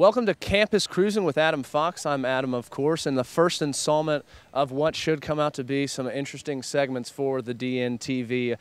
Welcome to Campus Cruising with Adam Fox. I'm Adam, of course, and the first installment of what should come out to be some interesting segments for the DNTV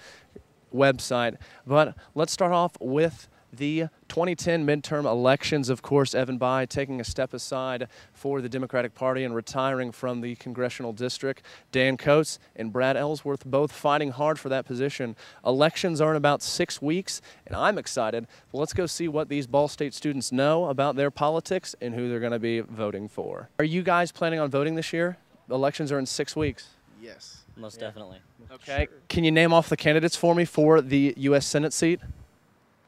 website. But let's start off with the 2010 midterm elections. Of course, Evan Bayh taking a step aside for the Democratic Party and retiring from the congressional district. Dan Coats and Brad Ellsworth both fighting hard for that position. Elections are in about six weeks, and I'm excited. But let's go see what these Ball State students know about their politics and who they're going to be voting for. Are you guys planning on voting this year? Elections are in six weeks. Yes. Most definitely. Okay. Can you name off the candidates for me for the U.S. Senate seat?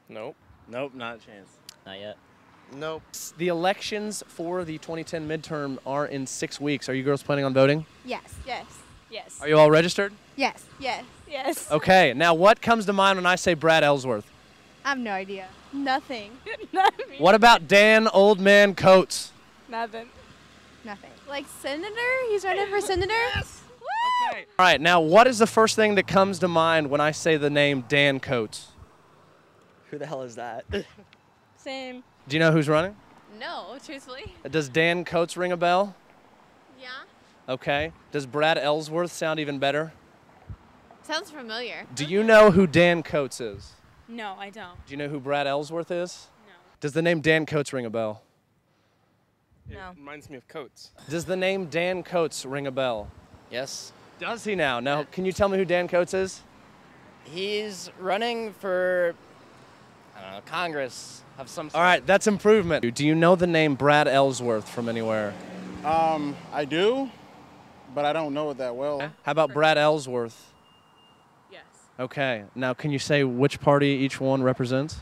Nope. Nope, not a chance. Not yet. Nope. The elections for the 2010 midterm are in six weeks. Are you girls planning on voting? Yes. Yes. Yes. Are you all registered? Yes. Yes. Yes. Okay. Now, what comes to mind when I say Brad Ellsworth? I have no idea. Nothing. Nothing. What about Dan Old Man Coats? Nothing. Nothing. Like senator? He's running for senator? Yes. Okay. All right. Now, what is the first thing that comes to mind when I say the name Dan Coats? Who the hell is that? Same. Do you know who's running? No, truthfully. Does Dan Coats ring a bell? Yeah. Okay. Does Brad Ellsworth sound even better? Sounds familiar. Do you know who Dan Coats is? No, I don't. Do you know who Brad Ellsworth is? No. Does the name Dan Coats ring a bell? No. It reminds me of Coates. Does the name Dan Coats ring a bell? yes. Does he now? Now, can you tell me who Dan Coats is? He's running for, I Congress of some sort. All right, that's improvement. Do you know the name Brad Ellsworth from anywhere? Um, I do, but I don't know it that well. How about Brad Ellsworth? Yes. Okay. Now, can you say which party each one represents?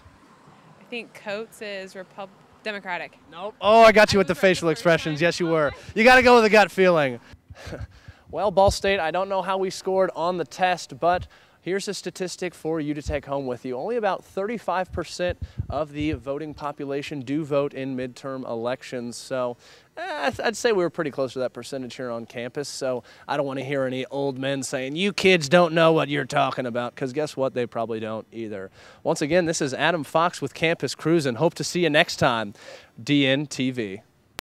I think Coats is Repub- Democratic. Nope. Oh, I got you with the facial expressions. Yes, you were. You got to go with the gut feeling. well, Ball State, I don't know how we scored on the test, but here's a statistic for you to take home with you. Only about 35% of the voting population do vote in midterm elections. So eh, I'd say we were pretty close to that percentage here on campus. So I don't want to hear any old men saying, you kids don't know what you're talking about, because guess what? They probably don't either. Once again, this is Adam Fox with Campus Cruise, and hope to see you next time. DNTV.